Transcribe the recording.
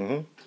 Mm-hmm.